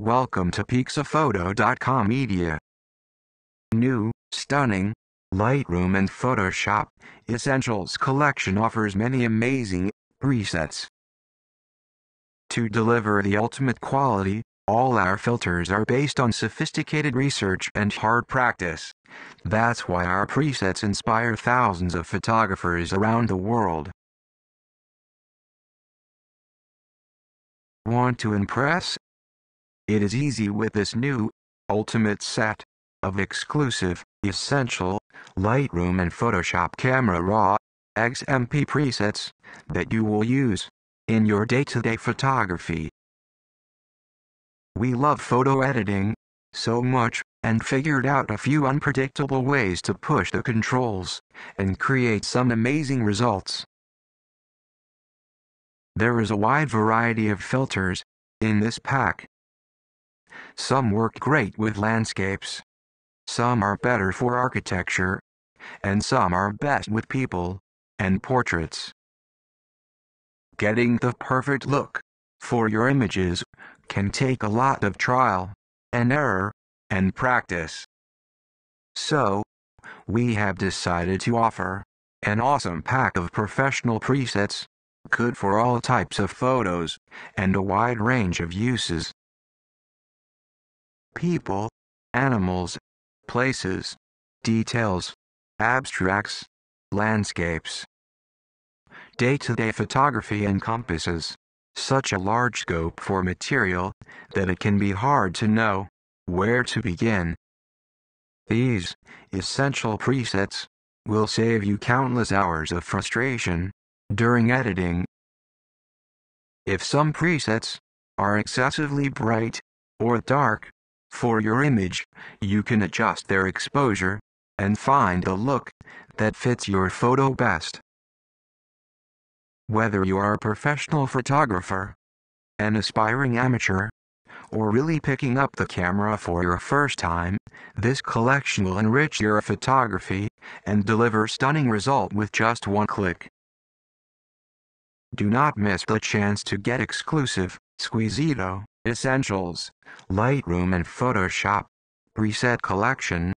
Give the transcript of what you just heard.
Welcome to Pixafoto.com Media. New, stunning, Lightroom and Photoshop Essentials collection offers many amazing presets. To deliver the ultimate quality, all our filters are based on sophisticated research and hard practice. That's why our presets inspire thousands of photographers around the world. Want to impress? It is easy with this new, ultimate set of exclusive, essential, Lightroom and Photoshop Camera Raw XMP presets that you will use in your day-to-day photography. We love photo editing so much and figured out a few unpredictable ways to push the controls and create some amazing results. There is a wide variety of filters in this pack. Some work great with landscapes. Some are better for architecture. And some are best with people and portraits. Getting the perfect look for your images can take a lot of trial and error and practice. So, we have decided to offer an awesome pack of professional presets good for all types of photos, and a wide range of uses. People, animals, places, details, abstracts, landscapes. Day-to-day -day photography encompasses such a large scope for material that it can be hard to know where to begin. These essential presets will save you countless hours of frustration during editing. If some presets are excessively bright or dark for your image, you can adjust their exposure and find a look that fits your photo best. Whether you are a professional photographer, an aspiring amateur, or really picking up the camera for your first time, this collection will enrich your photography and deliver stunning result with just one click. Do not miss the chance to get exclusive, SQUISITO, Essentials, Lightroom and Photoshop preset collection